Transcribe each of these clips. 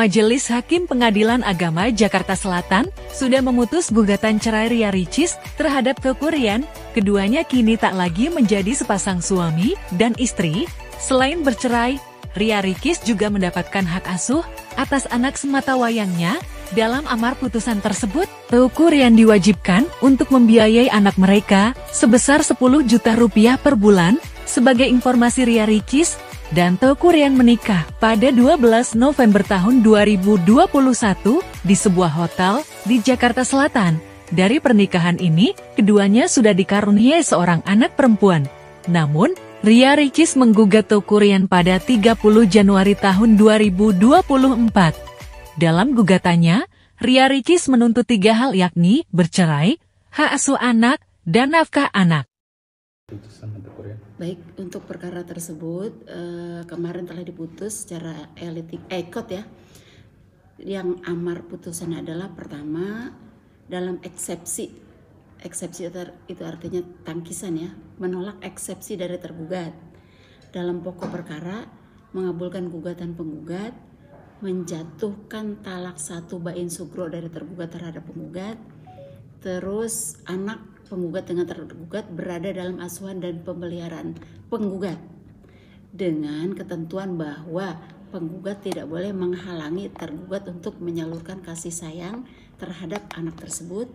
Majelis Hakim Pengadilan Agama Jakarta Selatan sudah memutus gugatan cerai Ria Ricis terhadap Kekurian. Keduanya kini tak lagi menjadi sepasang suami dan istri. Selain bercerai, Ria Ricis juga mendapatkan hak asuh atas anak semata wayangnya. Dalam amar putusan tersebut, Kekurian diwajibkan untuk membiayai anak mereka sebesar 10 juta rupiah per bulan. Sebagai informasi Ria Ricis, dan Rian menikah pada 12 November tahun 2021 di sebuah hotel di Jakarta Selatan. Dari pernikahan ini, keduanya sudah dikaruniai seorang anak perempuan. Namun, Ria Ricis menggugat Teuku Rian pada 30 Januari tahun 2024. Dalam gugatannya, Ria Ricis menuntut tiga hal yakni bercerai, hak asuh anak, dan nafkah anak. Baik, untuk perkara tersebut eh, kemarin telah diputus secara elitik ekot ya. Yang amar putusan adalah pertama dalam eksepsi. Eksepsi itu artinya tangkisan ya, menolak eksepsi dari tergugat. Dalam pokok perkara mengabulkan gugatan penggugat, menjatuhkan talak satu bain sugro dari tergugat terhadap penggugat, terus anak penggugat dengan tergugat berada dalam asuhan dan pemeliharaan penggugat dengan ketentuan bahwa penggugat tidak boleh menghalangi tergugat untuk menyalurkan kasih sayang terhadap anak tersebut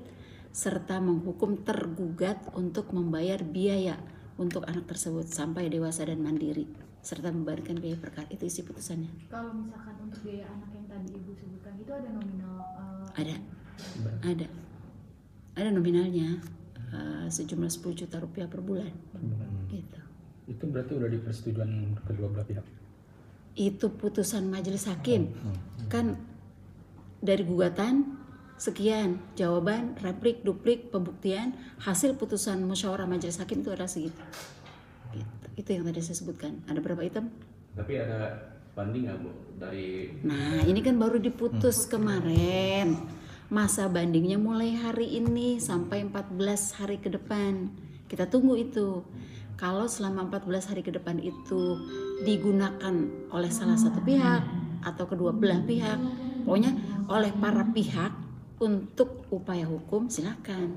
serta menghukum tergugat untuk membayar biaya untuk anak tersebut sampai dewasa dan mandiri serta membayarkan biaya perkara itu isi putusannya. Kalau misalkan untuk biaya anak yang tadi ibu sebutkan itu ada nominal? Uh, ada, ada, ada nominalnya. Eh, sejumlah 10 juta rupiah per bulan. Hmm. Gitu. Itu berarti udah di persetujuan kedua belah pihak. Itu putusan majelis hakim. Hmm. Hmm. Kan dari gugatan sekian jawaban replik duplik pembuktian hasil putusan musyawarah majelis hakim itu adalah segitu gitu. itu yang tadi saya sebutkan ada berapa item tapi ada banding nggak bu dari nah ini kan baru diputus hmm. kemarin masa bandingnya mulai hari ini sampai 14 hari ke depan. Kita tunggu itu. Kalau selama 14 hari ke depan itu digunakan oleh salah satu pihak atau kedua belah pihak, pokoknya oleh para pihak untuk upaya hukum silakan.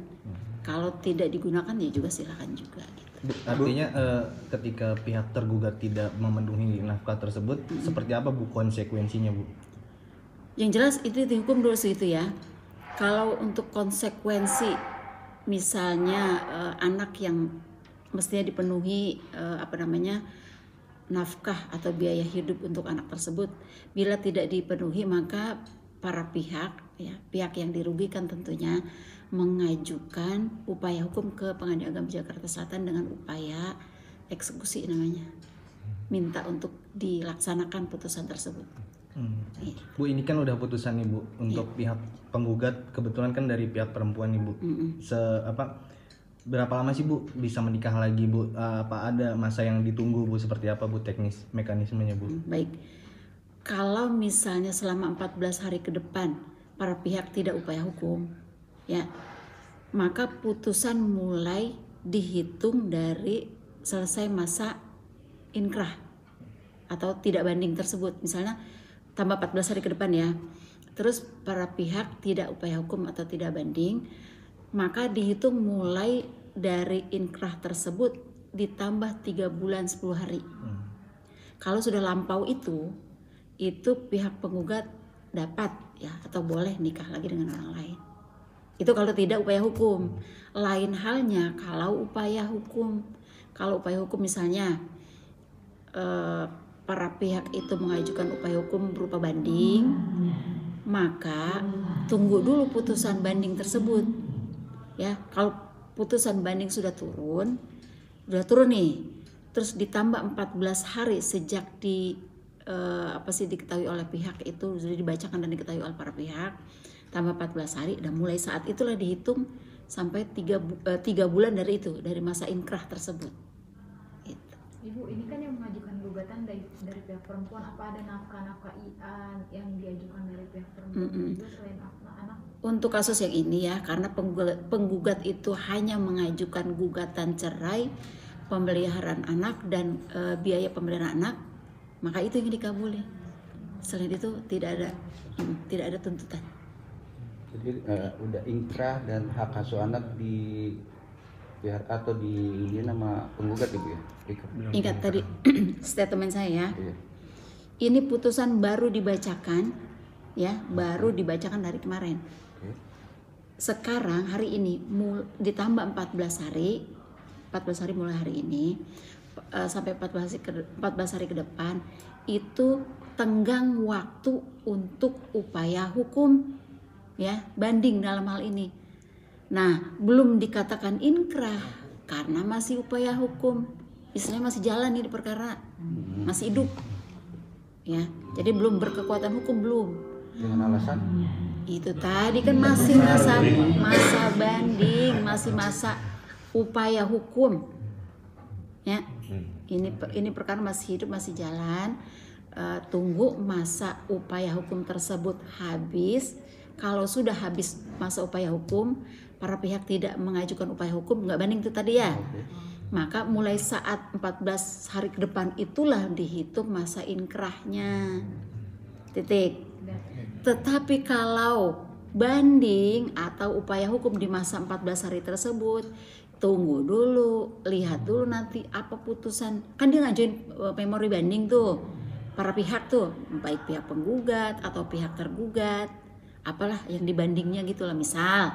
Kalau tidak digunakan ya juga silakan juga. Gitu. Artinya uh, ketika pihak tergugat tidak memenuhi nafkah tersebut, -hmm. seperti apa bu konsekuensinya bu? Yang jelas itu dihukum dulu itu ya kalau untuk konsekuensi misalnya uh, anak yang mestinya dipenuhi uh, apa namanya nafkah atau biaya hidup untuk anak tersebut bila tidak dipenuhi maka para pihak ya pihak yang dirugikan tentunya mengajukan upaya hukum ke Pengadilan Agama Jakarta Selatan dengan upaya eksekusi namanya minta untuk dilaksanakan putusan tersebut. Hmm. Bu ini kan udah putusan nih Bu untuk yeah. pihak penggugat kebetulan kan dari pihak perempuan nih Bu. Mm -hmm. Se apa berapa lama sih Bu bisa menikah lagi Bu? Uh, apa ada masa yang ditunggu Bu seperti apa Bu teknis mekanismenya Bu? Mm, baik. Kalau misalnya selama 14 hari ke depan para pihak tidak upaya hukum ya maka putusan mulai dihitung dari selesai masa inkrah atau tidak banding tersebut. Misalnya tambah 14 hari ke depan ya. Terus para pihak tidak upaya hukum atau tidak banding, maka dihitung mulai dari inkrah tersebut ditambah 3 bulan 10 hari. Hmm. Kalau sudah lampau itu, itu pihak penggugat dapat ya atau boleh nikah lagi dengan orang lain. Itu kalau tidak upaya hukum. Lain halnya kalau upaya hukum. Kalau upaya hukum misalnya eh, para pihak itu mengajukan upaya hukum berupa banding, maka tunggu dulu putusan banding tersebut. Ya, kalau putusan banding sudah turun, sudah turun nih, terus ditambah 14 hari sejak di eh, apa sih diketahui oleh pihak itu sudah dibacakan dan diketahui oleh para pihak, tambah 14 hari dan mulai saat itulah dihitung sampai tiga, eh, tiga bulan dari itu dari masa inkrah tersebut. Ibu, ini kan yang mengajukan gugatan dari dari pihak perempuan apa ada nafkah-nafkah ian yang diajukan dari pihak perempuan mm -hmm. juga selain anak? Untuk kasus yang ini ya, karena penggugat, penggugat itu hanya mengajukan gugatan cerai, pemeliharaan anak dan e, biaya pemeliharaan anak, maka itu yang dikabuli. Selain itu tidak ada mm, tidak ada tuntutan. Jadi eh, udah ingkrah dan hak asuh anak di pihak atau di ini nama penggugat ibu ya? Ingat tadi statement saya. Iya. Ini putusan baru dibacakan ya, baru dibacakan dari kemarin. Oke. Sekarang hari ini mul- ditambah 14 hari, 14 hari mulai hari ini eh, sampai 14 hari ke, 14 hari ke depan itu tenggang waktu untuk upaya hukum ya, banding dalam hal ini. Nah, belum dikatakan inkrah karena masih upaya hukum. Istilahnya masih jalan ini perkara, masih hidup. Ya, jadi belum berkekuatan hukum belum. Dengan alasan Itu tadi kan masih masa masa banding, masih masa upaya hukum. Ya. Ini ini perkara masih hidup, masih jalan. Eh, tunggu masa upaya hukum tersebut habis. Kalau sudah habis masa upaya hukum, para pihak tidak mengajukan upaya hukum, nggak banding itu tadi ya. Maka mulai saat 14 hari ke depan itulah dihitung masa inkrahnya. Titik. Tetapi kalau banding atau upaya hukum di masa 14 hari tersebut, tunggu dulu, lihat dulu nanti apa putusan. Kan dia ngajuin eh, memori banding tuh. Para pihak tuh, baik pihak penggugat atau pihak tergugat, apalah yang dibandingnya gitu lah. Misal,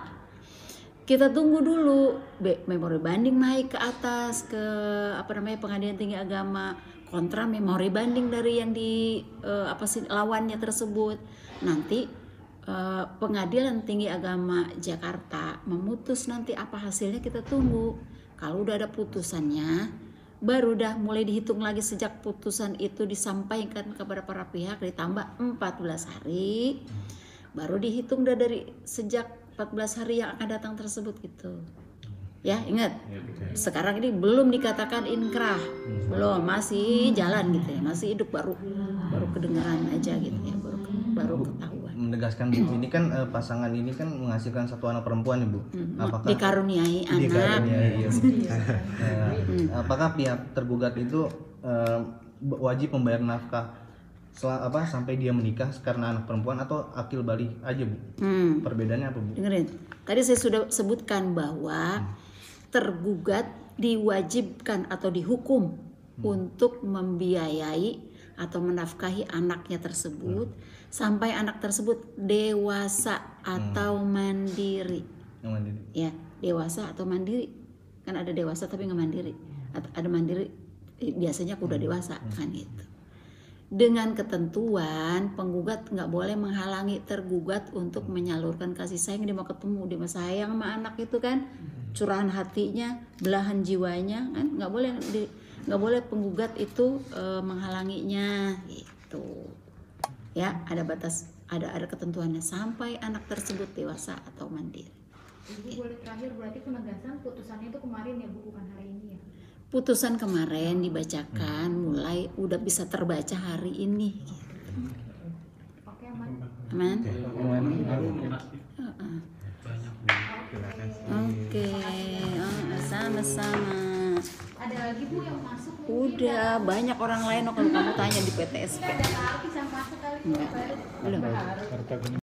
kita tunggu dulu. Memori banding naik ke atas ke apa namanya pengadilan tinggi agama. Kontra memori banding dari yang di eh, apa sih lawannya tersebut. Nanti eh, pengadilan tinggi agama Jakarta memutus nanti apa hasilnya kita tunggu. Kalau udah ada putusannya baru dah mulai dihitung lagi sejak putusan itu disampaikan kepada para pihak ditambah 14 hari. Baru dihitung dah dari sejak 14 hari yang akan datang tersebut gitu. Ya, ingat. Sekarang ini belum dikatakan inkrah. Belum, masih jalan gitu ya, masih hidup baru baru kedengaran aja gitu ya, baru baru ketahuan. menegaskan bu ini kan eh, pasangan ini kan menghasilkan satu anak perempuan ibu apakah Dikaruniai anak. dikaruniai iya. Eh, apakah pihak tergugat itu eh, wajib membayar nafkah sel- apa sampai dia menikah karena anak perempuan atau akil balik aja bu Hmm. perbedaannya apa bu Dengerin. Tadi saya sudah sebutkan bahwa tergugat diwajibkan atau dihukum untuk membiayai atau menafkahi anaknya tersebut sampai anak tersebut dewasa atau mandiri. yang mandiri Ya, dewasa atau mandiri. Kan ada dewasa tapi nggak mandiri. Ada mandiri biasanya udah dewasa kan gitu. Dengan ketentuan penggugat nggak boleh menghalangi tergugat untuk menyalurkan kasih sayang. Dia mau ketemu dia mau sayang sama anak itu kan. Curahan hatinya belahan jiwanya kan. Nggak boleh nggak boleh penggugat itu eh, menghalanginya gitu. Ya ada batas ada ada ketentuannya. Sampai anak tersebut dewasa atau mandiri. Ibu boleh terakhir berarti penegasan putusannya itu kemarin ya Bu bukan hari ini ya. Putusan kemarin dibacakan mulai udah bisa terbaca hari ini gitu. Oke aman. aman Oke. oke oh, sama-sama Ada lagi Bu yang masuk mungkin? udah banyak orang lain oh, kalau kamu tanya di PTSP Ada Kak Alkis yang masuk kali Bu Enggak. baru. belum